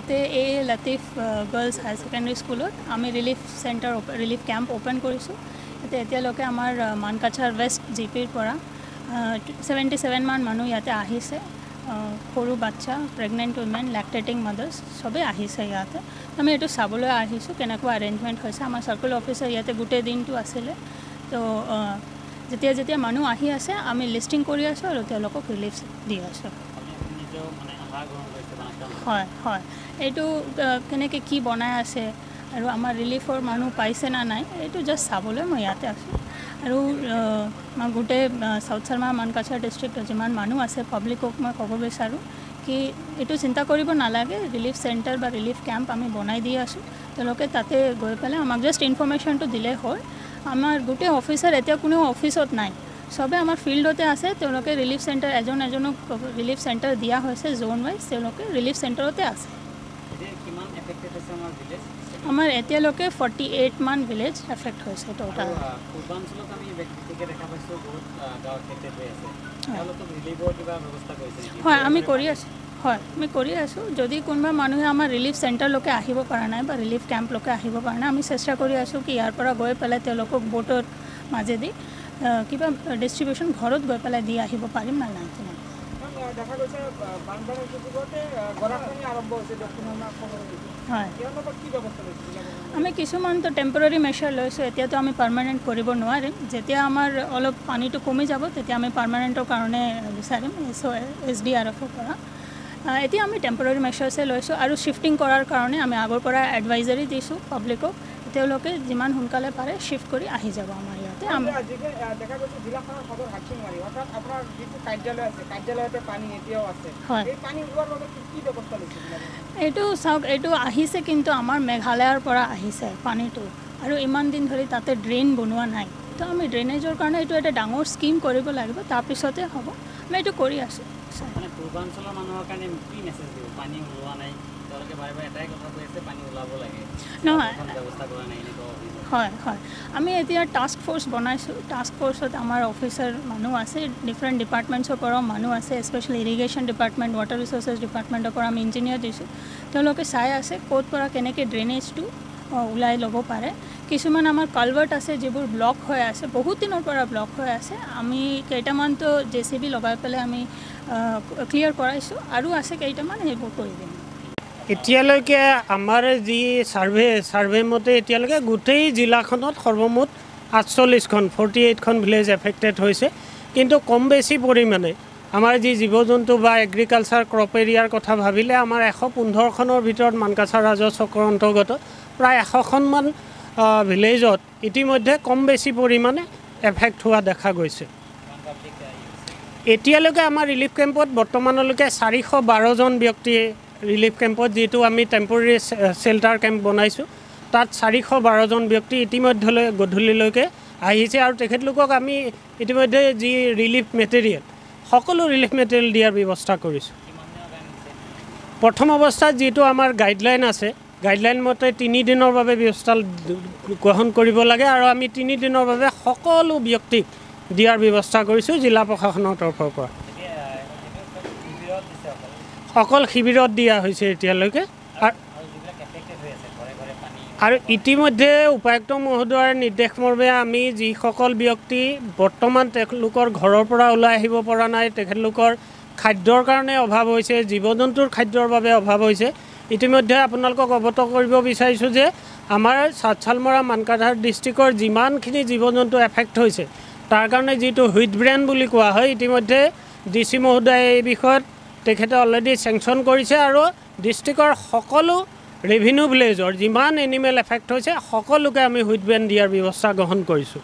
ইয়াতে এই Latif girls higher secondary স্কুলত আমি relief centre relief camp open কৰিছোঁ। ইয়াতে এতিয়ালৈকে আমাৰ মানকাছাৰ ৱেষ্ট জি পিৰ পৰা ছেভেণ্টি ছেভেনমান মানুহ ইয়াতে আহিছে। আহ, সৰু বাচ্চা প্ৰেগনেণ্ট উইমেন লেকটেটিং মাদাৰ্ছ চবেই আহিছে ইয়াতে। আমি এইটো চাবলৈ আহিছোঁ কেনেকুৱা এৰেঞ্জমেণ্ট হৈছে। আমাৰ চাৰ্কুল অফিচাৰ ইয়াতে গোটেই দিনটো আছিলে। তো যেতিয়া যেতিয়া মানুহ আহি আছে আমি লিষ্টিং কৰি আছোঁ আৰু তেওঁলোকক ৰিলিফ দি আছোঁ। হয় হয়। এইটো কেনেকৈ কি বনাই আছে আৰু আমাৰ ৰিলিফৰ মানুহ পাইছে না নাই এইটো জাষ্ট চাবলৈ মই ইয়াতে আছোঁ। আৰু মই গোটেই চাউথ শৰ্মা মানকাছাৰ ডিষ্ট্ৰিক্টত যিমান মানুহ আছে পাব্লিকক মই ক'ব বিচাৰোঁ কি এইটো চিন্তা কৰিব নালাগে ৰিলিফ চেণ্টাৰ বা ৰিলিফ কেম্প আমি বনাই দি আছোঁ। তেওঁলোকে তাতে গৈ পেলাই আমাক জাষ্ট ইনফৰ্মেশ্যনটো দিলেই হ'ল। আমাৰ গোটেই অফিচাৰ এতিয়া কোনেও অফিচত নাই। চবে আমাৰ ফিল্ডতে আছে তেওঁলোকে ৰিলিফ চেণ্টাৰ এজন এজনক ৰিলিফ চেণ্টাৰ দিয়া হৈছে জ'ন ৱাইজ তেওঁলোকে ৰিলিফ চেণ্টাৰতে আছে। আমাৰ এতিয়ালৈকে ফৰ্টি এইটমান ভিলেজ এফেক্ট হৈছে টোটাল হয়। আমি কৰি আছোঁ হয় আমি কৰি আছোঁ। যদি কোনোবা মানুহে আমাৰ ৰিলিফ চেণ্টাৰলৈকে আহিব পৰা নাই বা ৰিলিফ কেম্পলৈকে আহিব পৰা নাই আমি চেষ্টা কৰি আছোঁ কি ইয়াৰ পৰা গৈ পেলাই তেওঁলোকক বোটৰ মাজেদি কিবা ডিষ্ট্ৰিবিউশ্যন ঘৰত গৈ পেলাই দি আহিব পাৰিম না নাই? তেনেকৈ দেখা গৈছে বানপানীৰ সুযোগতে গৰাখহনীয়া আৰম্ভ হৈছে দক্ষিণ অসমৰ হয়। ইয়াৰ লগত কি ব্যৱস্থা লৈছে? জিলা আমি কিছুমানতো টেম্পৰাৰী মেচাৰ লৈছোঁ এতিয়াতো আমি পাৰ্মানেণ্ট কৰিব নোৱাৰিম। যেতিয়া আমাৰ অলপ পানীটো কমি যাব তেতিয়া আমি পাৰ্মানেণ্টৰ কাৰণে বিচাৰিম এছ এছ ডি আৰ এফৰ পৰা। এতিয়া আমি টেম্পৰাৰী মেচাৰ্ছে লৈছোঁ আৰু শ্বিফটিং কৰাৰ কাৰণে আমি আগৰ পৰা এডভাইজাৰী দিছোঁ পাব্লিকক তেওঁলোকে যিমান সোনকালে পাৰে শ্বিফ্ট কৰি আহি যাব আমাৰ ইয়াতে। আমি আজিকে দেখা গৈছে জিলাখনৰ সদৰ হাকিংমাৰী অৰ্থাৎ আপোনাৰ যিটো কাৰ্যালয় আছে কাৰ্যালয়তে পানী এতিয়াও আছে। হয়। এই পানী ওলোৱাৰ বাবে কি কি ব্যৱস্থা লৈছে জিলাখনে? এইটো চাওক এইটো আহিছে কিন্তু আমাৰ মেঘালয়ৰ পৰা আহিছে পানীটো। আৰু ইমান দিন ধৰি তাতে ড্ৰেইন বনোৱা নাই। তো আমি ড্ৰেইনেজৰ কাৰণে এইটো এটা ডাঙৰ স্কিম কৰিব লাগিব তাৰপিছতে হ'ব। আমি এইটো কৰি আছোঁ। পূৰ্বাঞ্চলৰ মানুহৰ কাৰণে কি মেছেজ দিব? পানী ওলোৱা নাই। নহয়। হয় হয়। আমি এতিয়া টাস্ক ফ'ৰ্চ বনাইছোঁ। টাস্ক ফ'ৰ্চত আমাৰ অফিচাৰ মানুহ আছে ডিফাৰেণ্ট ডিপাৰ্টমেণ্টছৰ পৰাও মানুহ আছে specially irrigation department water resources ডিপাৰ্টমেণ্টৰ পৰা আমি ইঞ্জিনিয়াৰ দিছোঁ। তেওঁলোকে চাই আছে ক'ত পৰা কেনেকৈ ড্ৰেইনেজটো ওলাই ল'ব পাৰে। কিছুমান আমাৰ কালভাৰ্ট আছে যিবোৰ ব্লক হৈ আছে বহুত দিনৰ পৰা ব্লক হৈ আছে। আমি কেইটামানতো জে চি বি লগাই পেলাই আমি ক্লিয়াৰ কৰাইছোঁ। আৰু আছে কেইটামান সেইবোৰ কৰি দিম। এতিয়ালৈকে আমাৰ যি ছাৰ্ভে ছাৰ্ভে মতে এতিয়ালৈকে গোটেই জিলাখনত সৰ্বমুঠ আঠচল্লিছখন ফৰ্টি এইটখন ভিলেজ এফেক্টেড হৈছে। কিন্তু কম বেছি পৰিমাণে আমাৰ যি জীৱ জন্তু বা এগ্ৰিকালচাৰ ক্ৰপ এৰিয়াৰ কথা ভাবিলে আমাৰ এশ পোন্ধৰখনৰ ভিতৰত মানকাছাৰ ৰাজহ চক্ৰৰ অন্তৰ্গত প্ৰায় এশখনমান ভিলেজত ইতিমধ্যে কম বেছি পৰিমাণে এফেক্ট হোৱা দেখা গৈছে। এতিয়ালৈকে আমাৰ ৰিলিফ কেম্পত বৰ্তমানলৈকে চাৰিশ বাৰজন ব্যক্তি ৰিলিফ কেম্পত যিটো আমি টেম্পৰেৰী শ্বেল্টাৰ কেম্প বনাইছোঁ তাত চাৰিশ বাৰজন ব্যক্তি ইতিমধ্যলৈ গধূলিলৈকে আহিছে আৰু তেখেতলোকক আমি ইতিমধ্যে যি ৰিলিফ মেটেৰিয়েল সকলো ৰিলিফ মেটেৰিয়েল দিয়াৰ ব্যৱস্থা কৰিছোঁ। প্ৰথম অৱস্থাত যিটো আমাৰ গাইডলাইন আছে গাইডলাইন মতে তিনিদিনৰ বাবে ব্যৱস্থা গ্ৰহণ কৰিব লাগে আৰু আমি তিনিদিনৰ বাবে সকলো ব্যক্তিক দিয়াৰ ব্যৱস্থা কৰিছোঁ জিলা প্ৰশাসনৰ তৰফৰ পৰা। অকল শিবিৰত দিয়া হৈছে এতিয়ালৈকে। আৰ- ইতিমধ্যে উপায়ুক্ত মহোদয়ৰ নিৰ্দেশ মৰ্মে আমি যিসকল ব্যক্তি বৰ্তমান তেখেতলোকৰ ঘৰৰ পৰা ওলাই আহিব পৰা নাই তেখেতলোকৰ খাদ্যৰ কাৰণে অভাৱ হৈছে জীৱ জন্তুৰ খাদ্যৰ বাবে অভাৱ হৈছে। ইতিমধ্যে আপোনালোকক অৱগত কৰিব বিচাৰিছোঁ যে আমাৰ চাটশালমৰা মানকাধাৰ ডিষ্ট্ৰিক্টৰ যিমানখিনি জীৱ জন্তু এফেক্ট হৈছে তাৰ কাৰণে যিটো হুইট ব্ৰেণ্ড বুলি কোৱা হয় ইতিমধ্যে ডি চি মহোদয়ে এই বিষয়ত তেখেতে অলৰেডি চেংচন কৰিছে আৰু ডিষ্ট্ৰিক্টৰ সকলো ৰেভিনিউ ভিলেজৰ যিমান এনিমেল এফেক্ট হৈছে সকলোকে আমি হুইট ব্ৰেণ্ড দিয়াৰ ব্যৱস্থা গ্ৰহণ কৰিছোঁ।